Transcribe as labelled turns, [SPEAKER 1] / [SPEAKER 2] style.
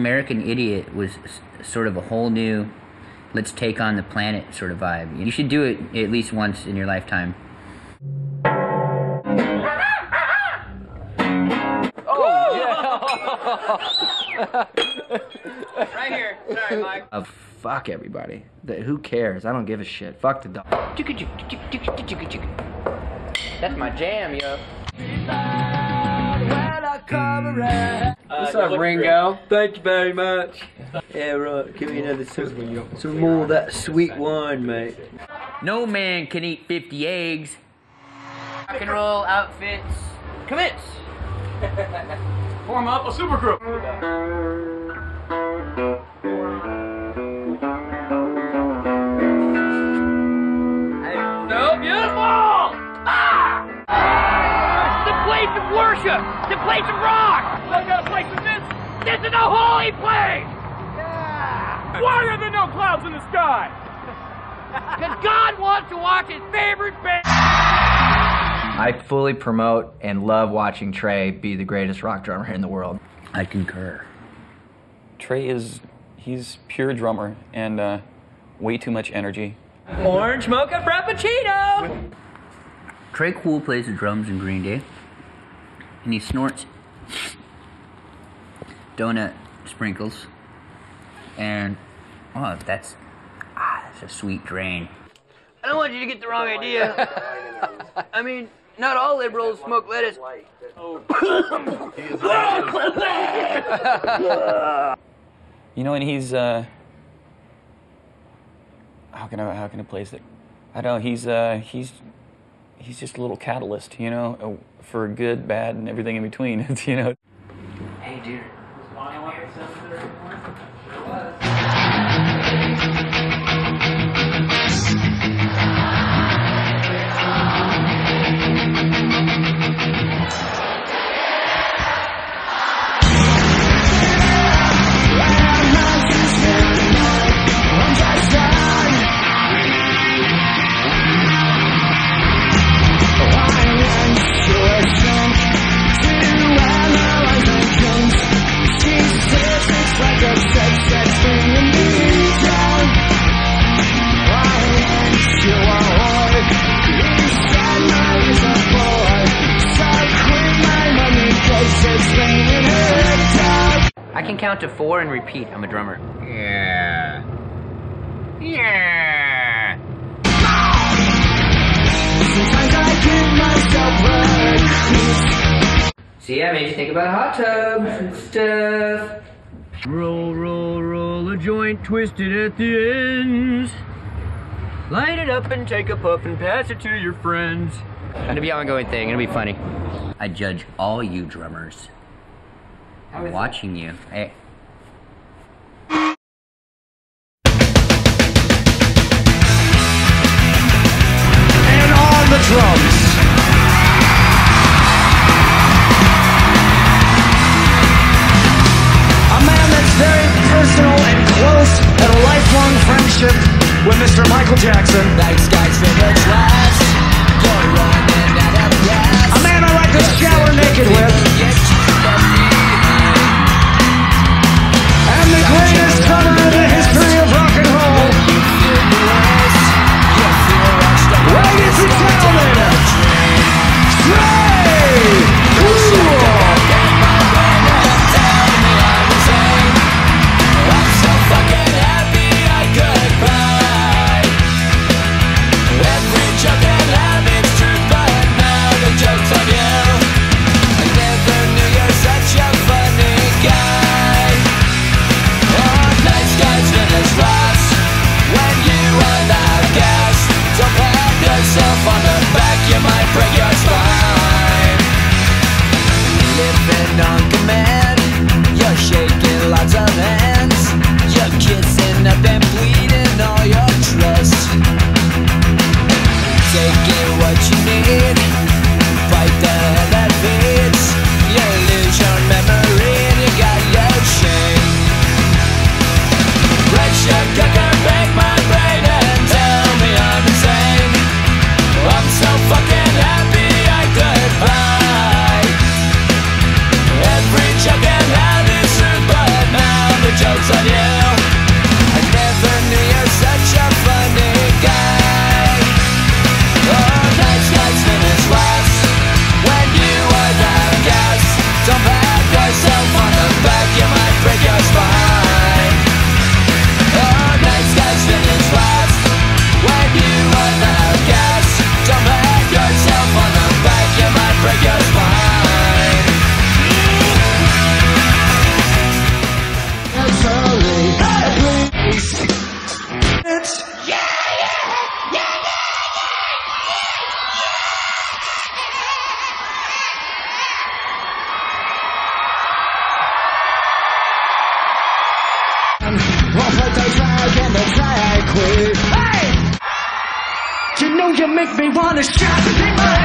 [SPEAKER 1] American Idiot was sort of a whole new, let's take on the planet sort of vibe. You should do it at least once in your lifetime. Oh, yeah.
[SPEAKER 2] Right here. Sorry, Mike.
[SPEAKER 3] Uh, fuck everybody. The, who cares? I don't give a shit. Fuck the dog.
[SPEAKER 1] That's my jam, yo.
[SPEAKER 3] What's up, Ringo? Thank you very much. Yeah, right. Give me another some, some more of that sweet wine, mate.
[SPEAKER 1] No man can eat 50 eggs. Rock and roll outfits. Commits.
[SPEAKER 2] Form up a super of worship! The place of rock! I got a place of this! This is a holy place! Yeah! Why are there no clouds in the sky? Because God wants to watch his favorite band!
[SPEAKER 4] I fully promote and love watching Tre be the greatest rock drummer in the world.
[SPEAKER 1] I concur.
[SPEAKER 5] Tre is he's pure drummer and uh, way too much energy.
[SPEAKER 3] Orange mocha frappuccino.
[SPEAKER 1] Tre Cool plays the drums in Green Day, and he snorts donut sprinkles, and oh, that's ah, that's a sweet drain. I don't want you to get the wrong idea. I mean, not all liberals smoke lettuce.
[SPEAKER 5] You know, and he's uh, how can I how can I place it? I don't know. He's uh, he's he's just a little catalyst, you know, for good, bad, and everything in between. You know.
[SPEAKER 1] Hey, dear. Can count to four and repeat. I'm a drummer. Yeah. Yeah. See, I made you think about hot tubs and stuff. Roll, roll, roll a joint, twist it at the ends. Light it up and take a puff and pass it to your friends. It'll be an ongoing thing. It'll be funny. I judge all you drummers. I'm watching you. Hey.
[SPEAKER 6] And on the drums. A man that's very personal and close and a lifelong friendship with Mr. Michael Jackson. Thanks, guys, for the trust. A man I like to shower naked with.
[SPEAKER 7] You
[SPEAKER 1] make me wanna shout.